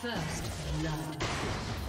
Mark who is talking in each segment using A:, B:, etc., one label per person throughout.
A: First blood.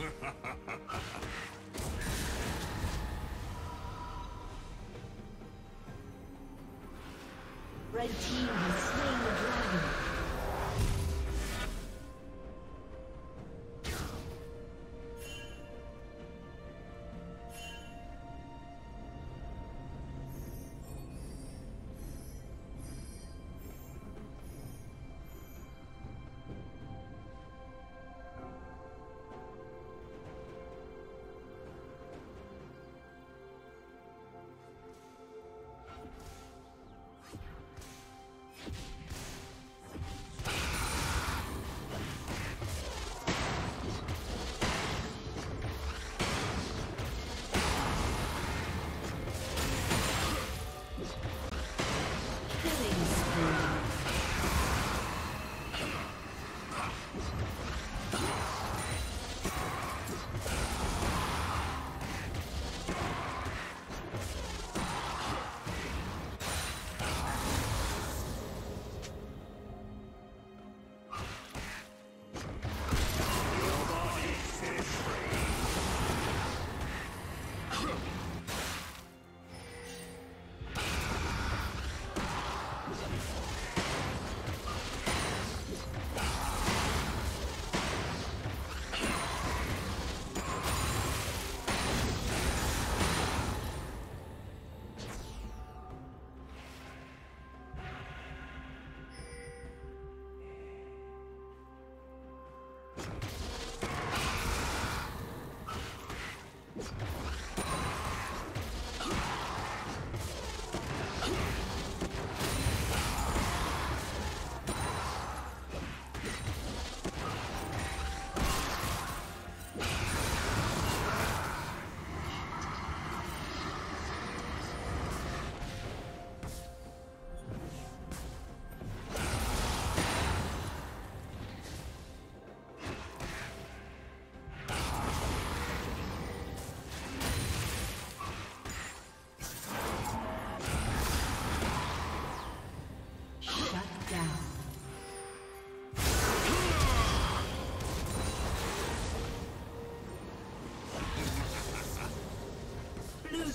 A: Red team has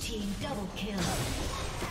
A: team double kill.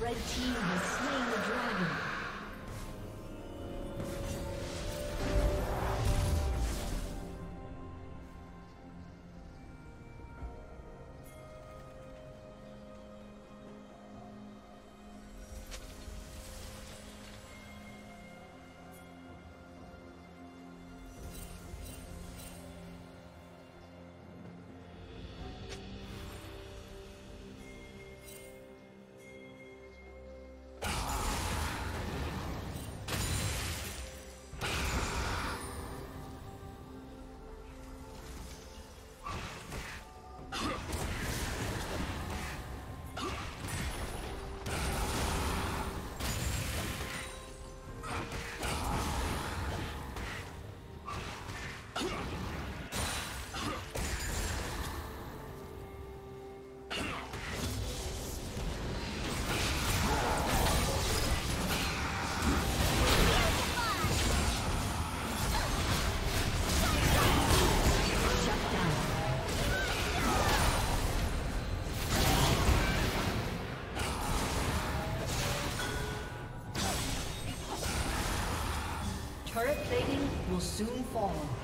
A: Red team has slain soon fall.